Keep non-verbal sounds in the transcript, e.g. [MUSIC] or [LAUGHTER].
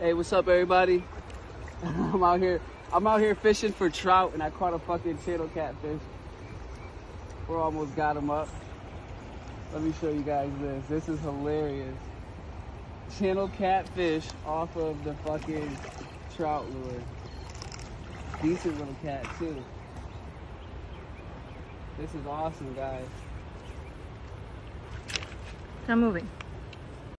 Hey, what's up, everybody? [LAUGHS] I'm out here. I'm out here fishing for trout, and I caught a fucking channel catfish. We're almost got him up. Let me show you guys this. This is hilarious. Channel catfish off of the fucking trout lure. Decent little cat too. This is awesome, guys. I'm moving.